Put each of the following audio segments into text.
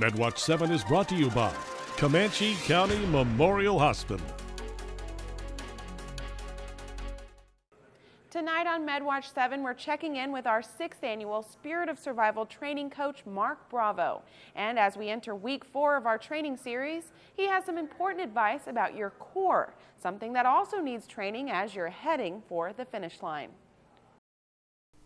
MedWatch 7 is brought to you by Comanche County Memorial Hospital. Tonight on MedWatch 7, we're checking in with our sixth annual Spirit of Survival training coach, Mark Bravo. And as we enter week four of our training series, he has some important advice about your core, something that also needs training as you're heading for the finish line.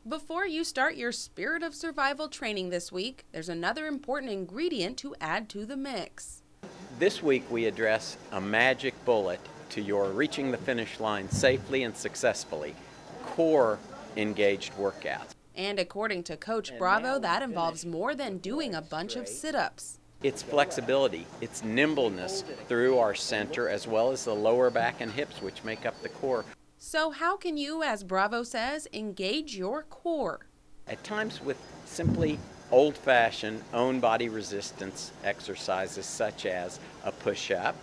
Before you start your Spirit of Survival training this week, there's another important ingredient to add to the mix. This week we address a magic bullet to your reaching the finish line safely and successfully core engaged workouts. And according to Coach Bravo, that involves more than doing a bunch of sit ups. It's flexibility, it's nimbleness through our center as well as the lower back and hips, which make up the core. So, how can you, as Bravo says, engage your core? At times, with simply old fashioned own body resistance exercises, such as a push up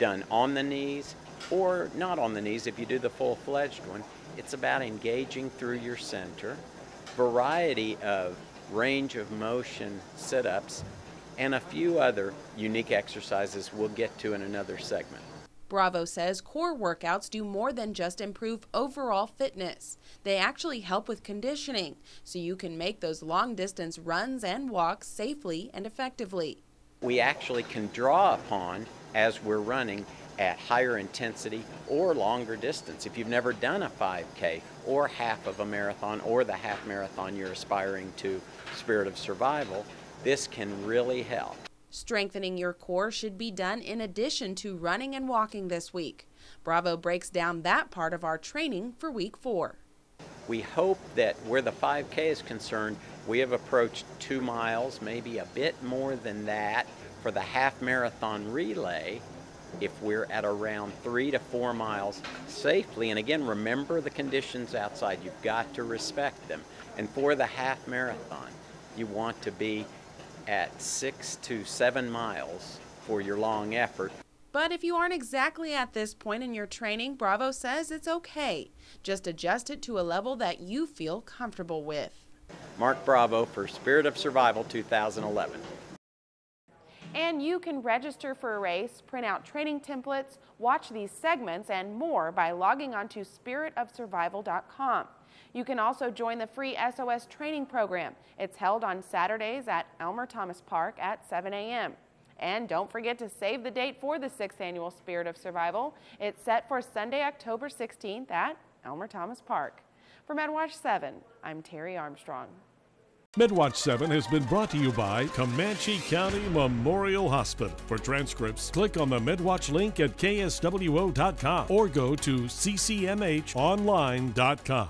done on the knees or not on the knees if you do the full fledged one. It's about engaging through your center, variety of range of motion sit ups, and a few other unique exercises we'll get to in another segment. Bravo says core workouts do more than just improve overall fitness. They actually help with conditioning, so you can make those long distance runs and walks safely and effectively. We actually can draw upon as we're running at higher intensity or longer distance. If you've never done a 5K or half of a marathon or the half marathon you're aspiring to, Spirit of Survival, this can really help. Strengthening your core should be done in addition to running and walking this week. Bravo breaks down that part of our training for week four. We hope that where the 5K is concerned, we have approached two miles, maybe a bit more than that for the half marathon relay. If we're at around three to four miles safely, and again, remember the conditions outside, you've got to respect them. And for the half marathon, you want to be at six to seven miles for your long effort. But if you aren't exactly at this point in your training, Bravo says it's okay. Just adjust it to a level that you feel comfortable with. Mark Bravo for Spirit of Survival 2011. And you can register for a race, print out training templates, watch these segments, and more by logging on to spiritofsurvival.com. You can also join the free SOS training program. It's held on Saturdays at Elmer Thomas Park at 7 a.m. And don't forget to save the date for the 6th annual Spirit of Survival. It's set for Sunday, October 16th at Elmer Thomas Park. For MedWatch 7, I'm Terry Armstrong. MedWatch 7 has been brought to you by Comanche County Memorial Hospital. For transcripts, click on the MedWatch link at kswo.com or go to ccmhonline.com.